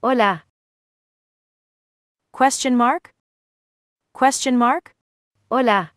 Hola. Question mark? Question mark? Hola.